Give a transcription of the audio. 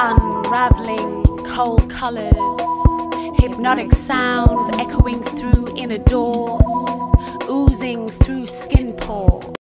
unraveling cold colors, hypnotic sounds echoing through inner doors, oozing through skin pores.